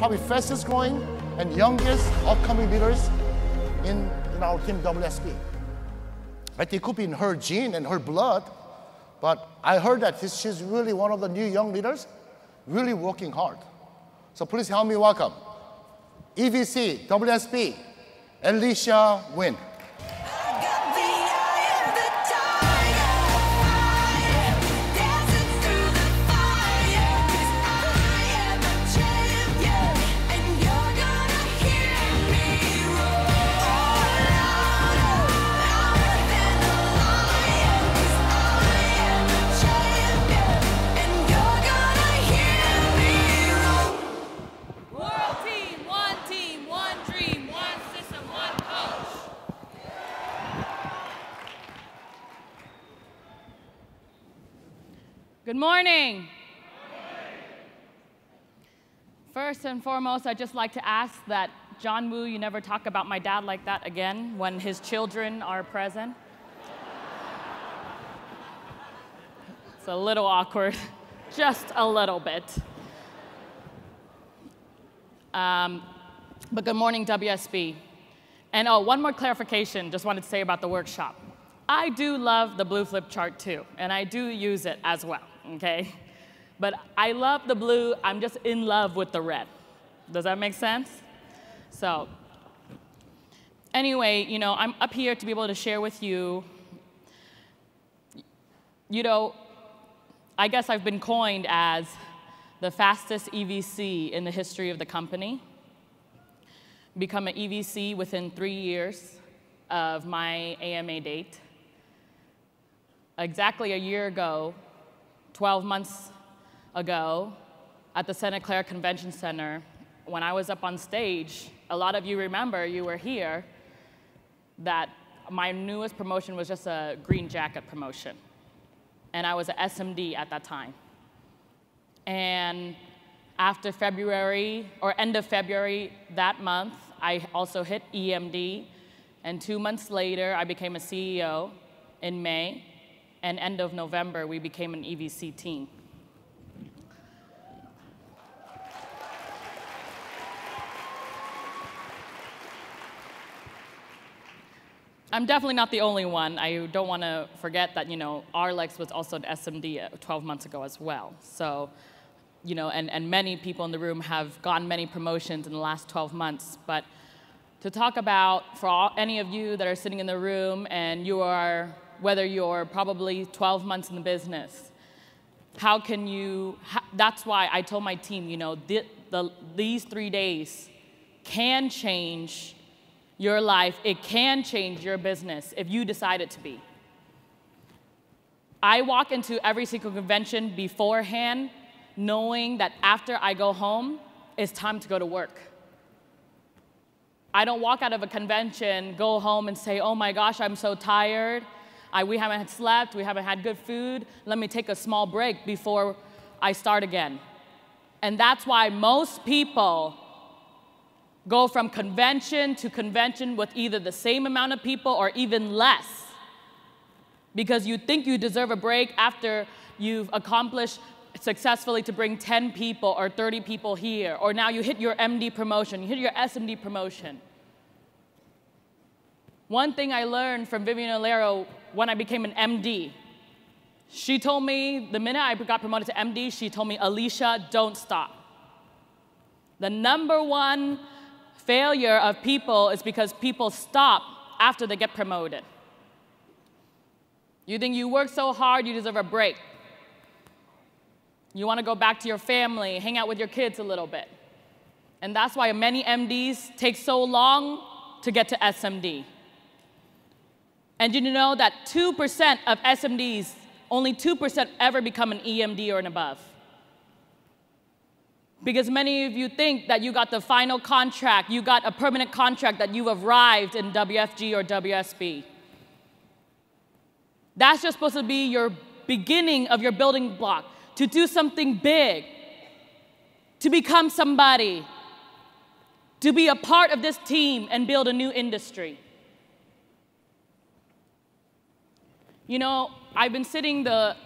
probably fastest growing and youngest upcoming leaders in, in our team WSB. Right? It could be in her gene and her blood, but I heard that she's really one of the new young leaders, really working hard. So please help me welcome EVC, WSB, Alicia Nguyen. Morning. First and foremost, I'd just like to ask that John Woo, you never talk about my dad like that again when his children are present. it's a little awkward, just a little bit. Um, but good morning, WSB. And oh, one more clarification, just wanted to say about the workshop. I do love the blue flip chart too, and I do use it as well okay? But I love the blue, I'm just in love with the red. Does that make sense? So, anyway, you know, I'm up here to be able to share with you, you know, I guess I've been coined as the fastest EVC in the history of the company. Become an EVC within three years of my AMA date. Exactly a year ago, 12 months ago at the Santa Clara Convention Center, when I was up on stage, a lot of you remember, you were here, that my newest promotion was just a green jacket promotion. And I was an SMD at that time. And after February, or end of February that month, I also hit EMD. And two months later, I became a CEO in May and end of November, we became an EVC team. I'm definitely not the only one. I don't want to forget that, you know, Arlex was also an SMD uh, 12 months ago as well. So, you know, and, and many people in the room have gotten many promotions in the last 12 months. But to talk about, for all, any of you that are sitting in the room and you are whether you're probably 12 months in the business. How can you, that's why I told my team, you know, the, the, these three days can change your life. It can change your business if you decide it to be. I walk into every single convention beforehand knowing that after I go home, it's time to go to work. I don't walk out of a convention, go home and say, oh my gosh, I'm so tired. I, we haven't slept, we haven't had good food. Let me take a small break before I start again. And that's why most people go from convention to convention with either the same amount of people or even less. Because you think you deserve a break after you've accomplished successfully to bring 10 people or 30 people here, or now you hit your MD promotion, you hit your SMD promotion. One thing I learned from Vivian Olero when I became an MD. She told me, the minute I got promoted to MD, she told me, Alicia, don't stop. The number one failure of people is because people stop after they get promoted. You think you work so hard, you deserve a break. You want to go back to your family, hang out with your kids a little bit. And that's why many MDs take so long to get to SMD. And did you know that 2% of SMDs, only 2% ever become an EMD or an above? Because many of you think that you got the final contract, you got a permanent contract, that you've arrived in WFG or WSB. That's just supposed to be your beginning of your building block, to do something big, to become somebody, to be a part of this team and build a new industry. You know, I've been sitting the,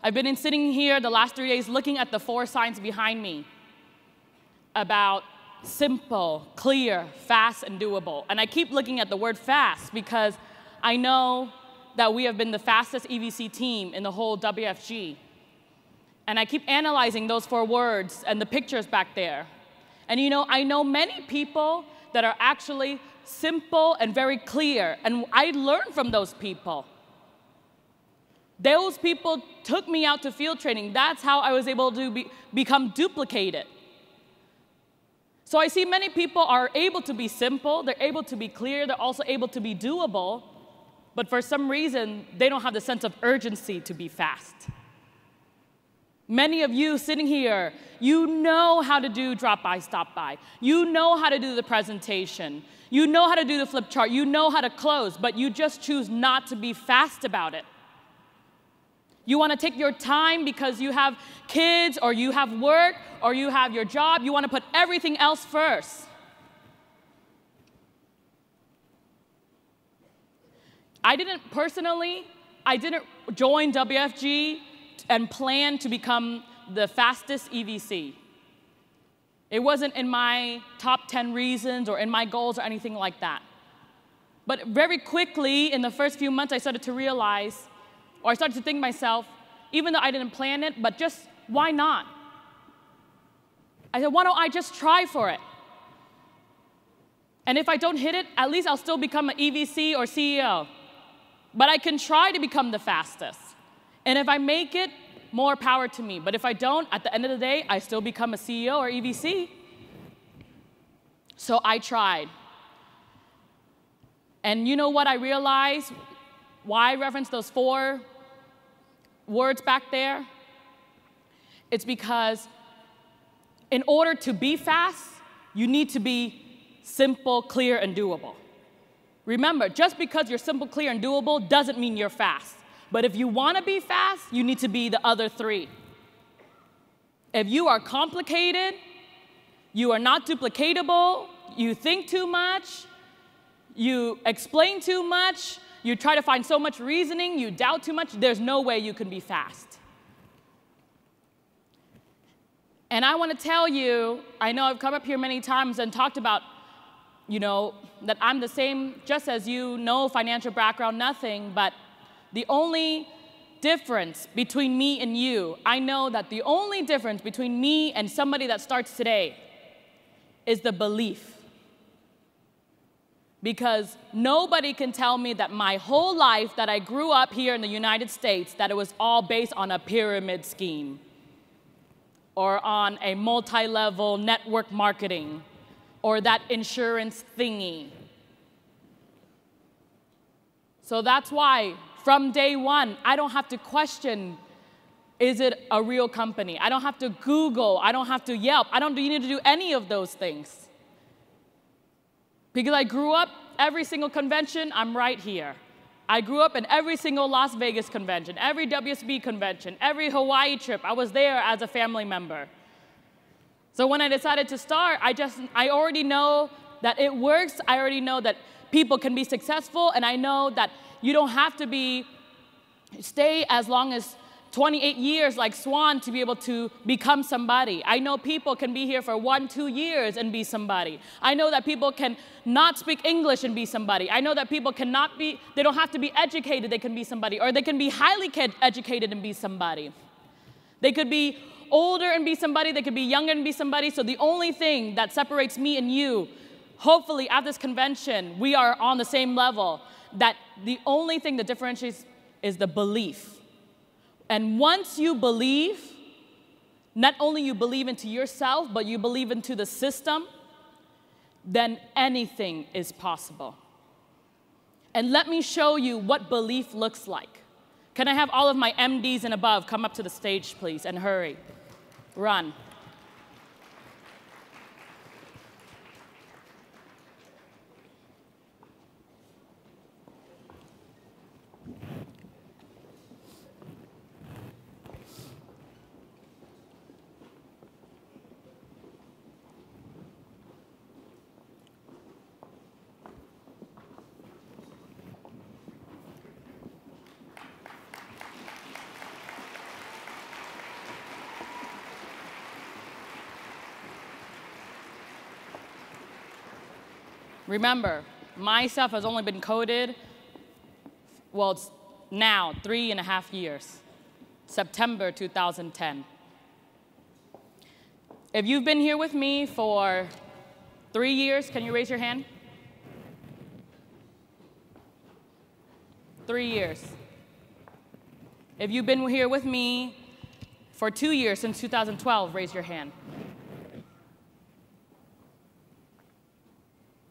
I've been sitting here the last three days looking at the four signs behind me. about simple, clear, fast, and doable. And I keep looking at the word fast because I know that we have been the fastest EVC team in the whole WFG. And I keep analyzing those four words and the pictures back there. And you know, I know many people that are actually simple and very clear, and I learn from those people. Those people took me out to field training. That's how I was able to be, become duplicated. So I see many people are able to be simple, they're able to be clear, they're also able to be doable, but for some reason, they don't have the sense of urgency to be fast. Many of you sitting here, you know how to do drop by, stop by. You know how to do the presentation. You know how to do the flip chart. You know how to close, but you just choose not to be fast about it. You want to take your time because you have kids or you have work or you have your job. You want to put everything else first. I didn't personally, I didn't join WFG and plan to become the fastest EVC. It wasn't in my top 10 reasons or in my goals or anything like that. But very quickly, in the first few months, I started to realize or I started to think myself, even though I didn't plan it, but just why not? I said, why don't I just try for it? And if I don't hit it, at least I'll still become an EVC or CEO. But I can try to become the fastest. And if I make it, more power to me. But if I don't, at the end of the day, I still become a CEO or EVC. So I tried. And you know what I realized? Why I referenced those four words back there? It's because in order to be fast, you need to be simple, clear, and doable. Remember, just because you're simple, clear, and doable doesn't mean you're fast. But if you want to be fast, you need to be the other three. If you are complicated, you are not duplicatable, you think too much, you explain too much, you try to find so much reasoning, you doubt too much, there's no way you can be fast. And I want to tell you, I know I've come up here many times and talked about, you know, that I'm the same just as you, no financial background, nothing, but the only difference between me and you, I know that the only difference between me and somebody that starts today is the belief because nobody can tell me that my whole life that I grew up here in the United States that it was all based on a pyramid scheme or on a multi-level network marketing or that insurance thingy. So that's why from day one, I don't have to question is it a real company? I don't have to Google, I don't have to Yelp, I don't you need to do any of those things. Because I grew up, every single convention, I'm right here. I grew up in every single Las Vegas convention, every WSB convention, every Hawaii trip. I was there as a family member. So when I decided to start, I just, I already know that it works. I already know that people can be successful, and I know that you don't have to be, stay as long as 28 years like Xuan to be able to become somebody. I know people can be here for one, two years and be somebody. I know that people can not speak English and be somebody. I know that people cannot be, they don't have to be educated, they can be somebody. Or they can be highly educated and be somebody. They could be older and be somebody, they could be younger and be somebody. So the only thing that separates me and you, hopefully at this convention, we are on the same level. That the only thing that differentiates is the belief and once you believe, not only you believe into yourself, but you believe into the system, then anything is possible. And let me show you what belief looks like. Can I have all of my MDs and above come up to the stage, please, and hurry? Run. Remember, my stuff has only been coded, well, it's now three and a half years, September 2010. If you've been here with me for three years, can you raise your hand? Three years. If you've been here with me for two years since 2012, raise your hand.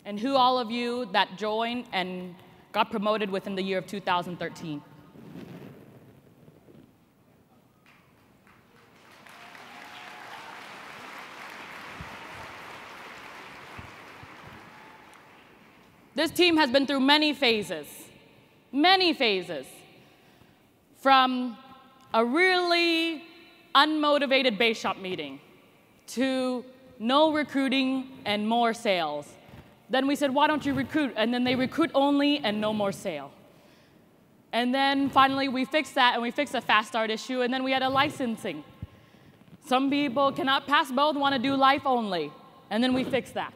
And who all of you that joined and got promoted within the year of 2013? This team has been through many phases, many phases. From a really unmotivated base shop meeting to no recruiting and more sales. Then we said, why don't you recruit? And then they recruit only and no more sale. And then finally we fixed that and we fixed a fast start issue and then we had a licensing. Some people cannot pass both, want to do life only. And then we fixed that.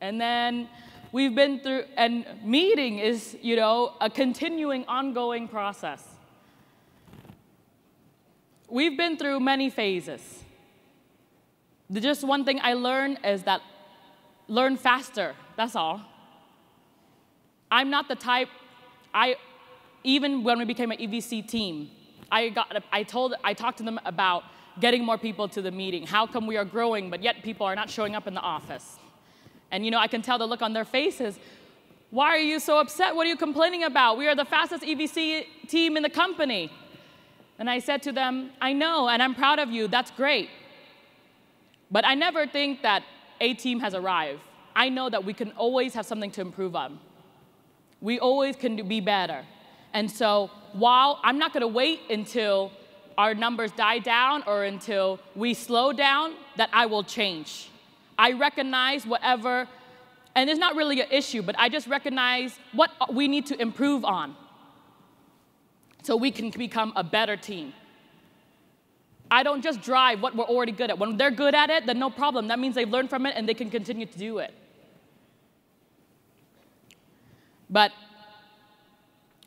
And then we've been through, and meeting is, you know, a continuing, ongoing process. We've been through many phases. The just one thing I learned is that learn faster, that's all. I'm not the type, I, even when we became an EVC team, I, got, I, told, I talked to them about getting more people to the meeting. How come we are growing, but yet people are not showing up in the office? And you know, I can tell the look on their faces. Why are you so upset? What are you complaining about? We are the fastest EVC team in the company. And I said to them, I know, and I'm proud of you. That's great. But I never think that a team has arrived. I know that we can always have something to improve on. We always can be better. And so while I'm not going to wait until our numbers die down or until we slow down, that I will change. I recognize whatever, and it's not really an issue, but I just recognize what we need to improve on so we can become a better team. I don't just drive what we're already good at. When they're good at it, then no problem. That means they've learned from it and they can continue to do it. But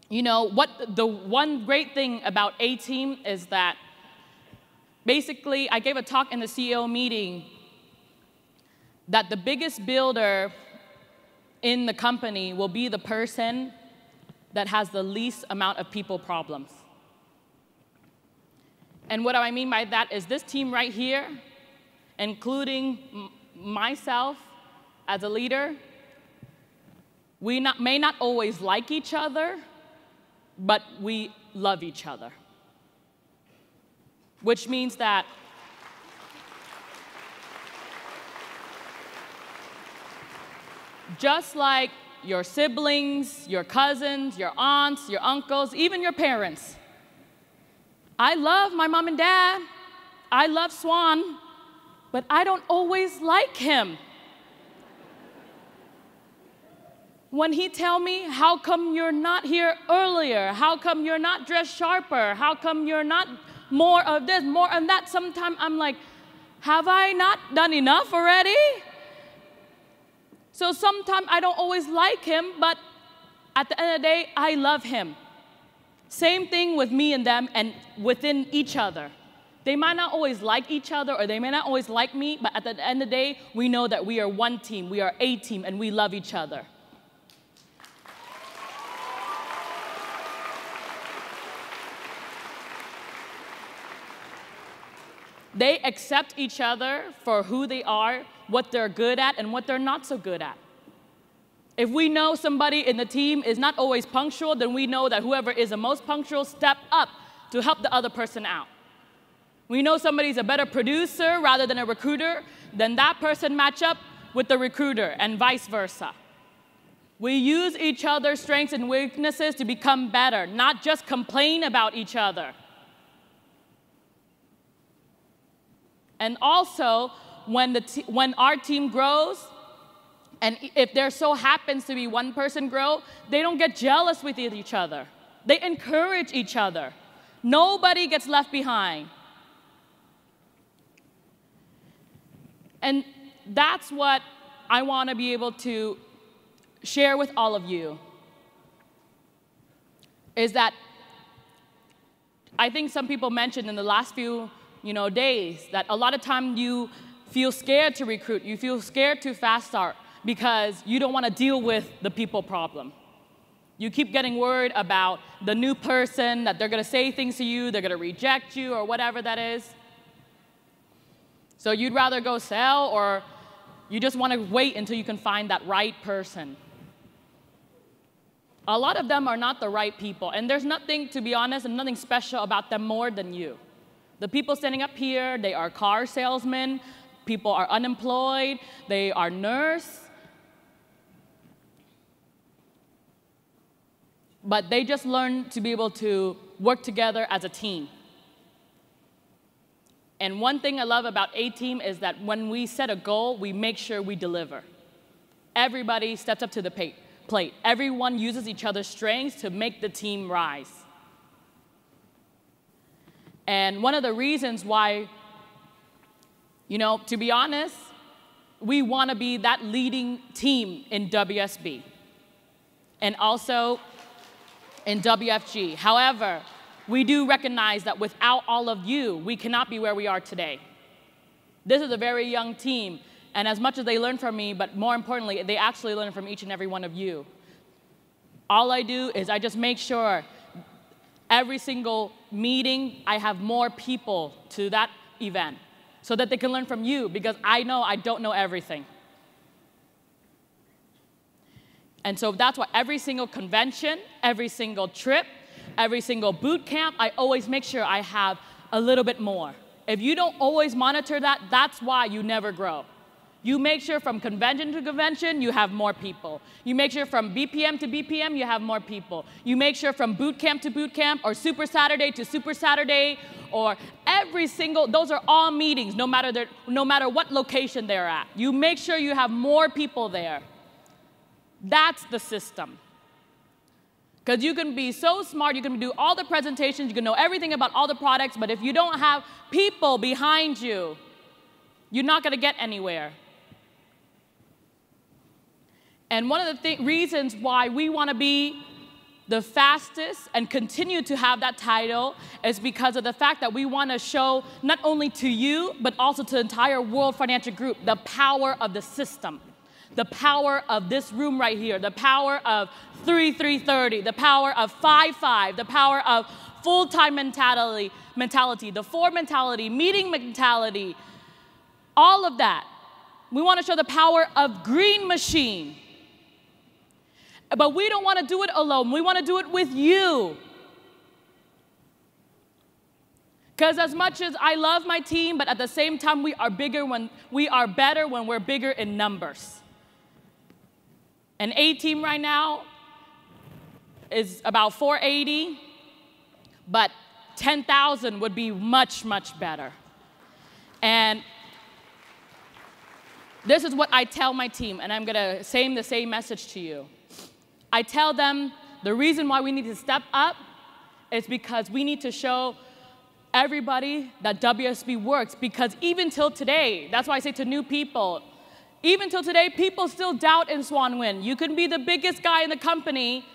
you know what the one great thing about A team is that basically I gave a talk in the CEO meeting that the biggest builder in the company will be the person that has the least amount of people problems. And what do I mean by that is this team right here, including myself as a leader, we not, may not always like each other, but we love each other. Which means that just like your siblings, your cousins, your aunts, your uncles, even your parents. I love my mom and dad. I love Xuan, but I don't always like him. When he tell me, how come you're not here earlier? How come you're not dressed sharper? How come you're not more of this, more of that? Sometimes I'm like, have I not done enough already? So sometimes I don't always like him, but at the end of the day, I love him. Same thing with me and them and within each other. They might not always like each other or they may not always like me, but at the end of the day, we know that we are one team, we are a team, and we love each other. They accept each other for who they are what they're good at and what they're not so good at. If we know somebody in the team is not always punctual, then we know that whoever is the most punctual step up to help the other person out. We know somebody's a better producer rather than a recruiter, then that person match up with the recruiter and vice versa. We use each other's strengths and weaknesses to become better, not just complain about each other. And also, when, the when our team grows, and if there so happens to be one person grow, they don't get jealous with each other. They encourage each other. Nobody gets left behind. And that's what I want to be able to share with all of you is that I think some people mentioned in the last few you know, days that a lot of time you feel scared to recruit, you feel scared to fast start because you don't want to deal with the people problem. You keep getting worried about the new person, that they're going to say things to you, they're going to reject you, or whatever that is. So you'd rather go sell, or you just want to wait until you can find that right person. A lot of them are not the right people, and there's nothing, to be honest, and nothing special about them more than you. The people standing up here, they are car salesmen, people are unemployed, they are nurse. But they just learn to be able to work together as a team. And one thing I love about A Team is that when we set a goal, we make sure we deliver. Everybody steps up to the plate. Everyone uses each other's strengths to make the team rise. And one of the reasons why, you know, to be honest, we want to be that leading team in WSB and also in WFG. However, we do recognize that without all of you, we cannot be where we are today. This is a very young team, and as much as they learn from me, but more importantly, they actually learn from each and every one of you. All I do is I just make sure every single meeting, I have more people to that event so that they can learn from you because I know I don't know everything. And so that's why every single convention, every single trip, every single boot camp, I always make sure I have a little bit more. If you don't always monitor that, that's why you never grow. You make sure from convention to convention, you have more people. You make sure from BPM to BPM, you have more people. You make sure from boot camp to boot camp, or Super Saturday to Super Saturday, or every single, those are all meetings, no matter, their, no matter what location they're at. You make sure you have more people there. That's the system. Because you can be so smart, you can do all the presentations, you can know everything about all the products, but if you don't have people behind you, you're not going to get anywhere. And one of the th reasons why we want to be the fastest and continue to have that title is because of the fact that we want to show not only to you, but also to the entire World Financial Group the power of the system, the power of this room right here, the power of 3330, the power of 5-5, the power of full-time mentality, mentality, the four mentality, meeting mentality, all of that. We want to show the power of green machine, but we don't want to do it alone. We want to do it with you. Because as much as I love my team, but at the same time, we are bigger when we are better when we're bigger in numbers. An A team right now is about 480, but 10,000 would be much, much better. And this is what I tell my team, and I'm gonna say the same message to you. I tell them the reason why we need to step up is because we need to show everybody that WSB works because even till today, that's why I say to new people, even till today, people still doubt in Xuan Nguyen. You can be the biggest guy in the company,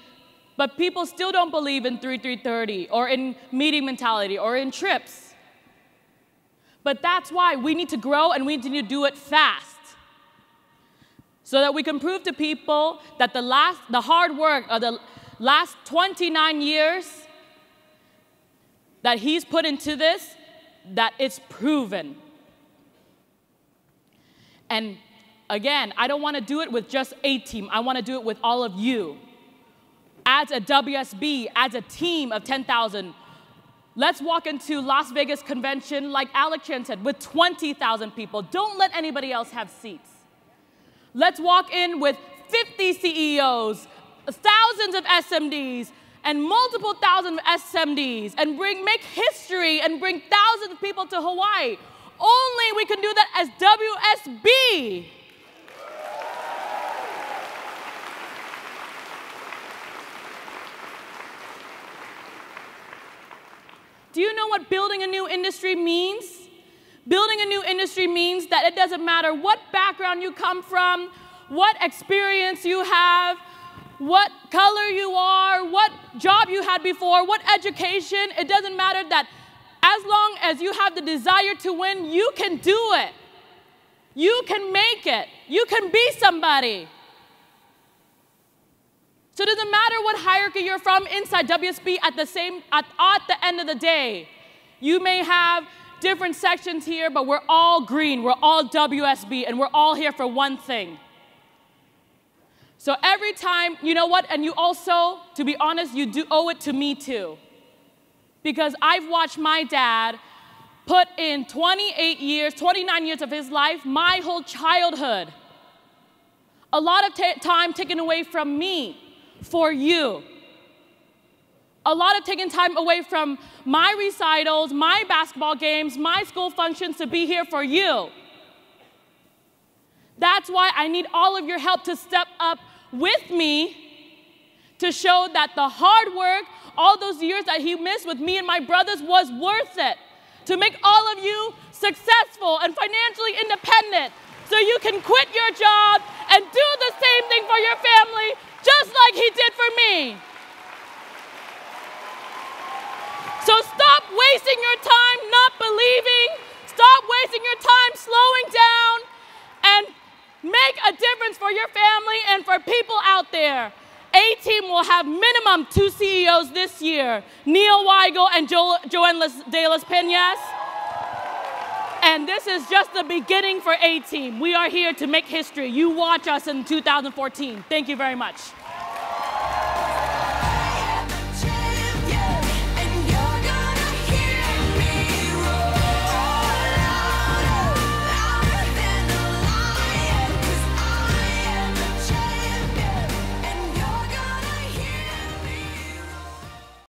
but people still don't believe in 3330 or in meeting mentality or in trips. But that's why we need to grow and we need to do it fast so that we can prove to people that the, last, the hard work of the last 29 years that he's put into this, that it's proven. And again, I don't want to do it with just a team. I want to do it with all of you. As a WSB, as a team of 10,000, let's walk into Las Vegas convention, like Alec Chen said, with 20,000 people. Don't let anybody else have seats. Let's walk in with 50 CEOs, thousands of SMDs, and multiple thousands of SMDs, and bring, make history and bring thousands of people to Hawaii. Only we can do that as WSB. Do you know what building a new industry means? Building a new industry means that it doesn't matter what background you come from, what experience you have, what color you are, what job you had before, what education. It doesn't matter that as long as you have the desire to win, you can do it. You can make it. You can be somebody. So it doesn't matter what hierarchy you're from inside WSB at the same at, at the end of the day. You may have different sections here, but we're all green. We're all WSB, and we're all here for one thing. So every time, you know what? And you also, to be honest, you do owe it to me too. Because I've watched my dad put in 28 years, 29 years of his life, my whole childhood. A lot of time taken away from me for you a lot of taking time away from my recitals, my basketball games, my school functions to be here for you. That's why I need all of your help to step up with me to show that the hard work, all those years that he missed with me and my brothers was worth it. To make all of you successful and financially independent so you can quit your job and do the same thing for your family just like he did for me. So stop wasting your time not believing. Stop wasting your time slowing down and make a difference for your family and for people out there. A team will have minimum two CEOs this year Neil Weigel and jo- Joanne De Las Peñas. And this is just the beginning for A team. We are here to make history. You watch us in 2014. Thank you very much.